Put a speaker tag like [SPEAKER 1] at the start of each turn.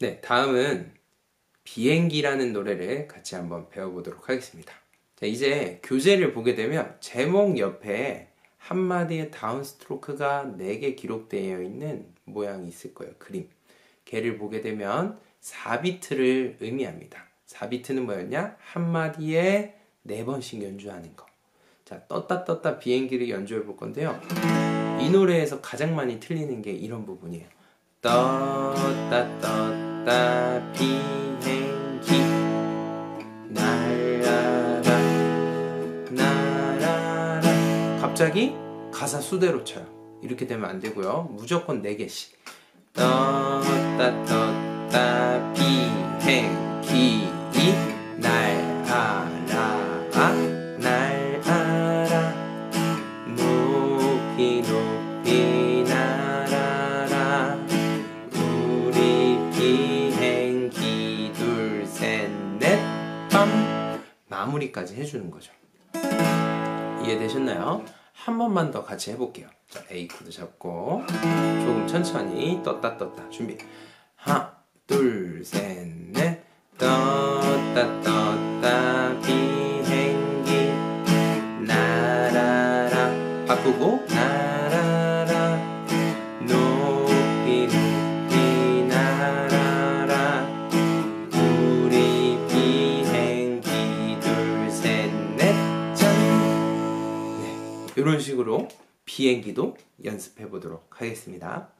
[SPEAKER 1] 네, 다음은 비행기라는 노래를 같이 한번 배워보도록 하겠습니다. 자, 이제 교재를 보게 되면 제목 옆에 한마디의 다운스트로크가 4개 기록되어 있는 모양이 있을 거예요. 그림. 걔를 보게 되면 4비트를 의미합니다. 4비트는 뭐였냐? 한마디에 4번씩 연주하는 거. 자, 떴다 떴다 비행기를 연주해 볼 건데요. 이 노래에서 가장 많이 틀리는 게 이런 부분이에요. 떴다 떴다 비행기. 날아라 날아라 갑자기 가사 수대로 쳐요. 이렇게 되면 안 되고요. 무조건 4개씩. 떴다 떴다 비행기. 날아라 날아라 높이 높이 마무리까지 해주는 거죠. 이해되셨나요? 한 번만 더 같이 해볼게요. 자, A 코드 잡고 조금 천천히 떴다 떴다 준비. 하나, 둘, 셋, 넷. 떴다 떴다 비행기 날아라 바꾸고 날 이런 식으로 비행기도 연습해 보도록 하겠습니다.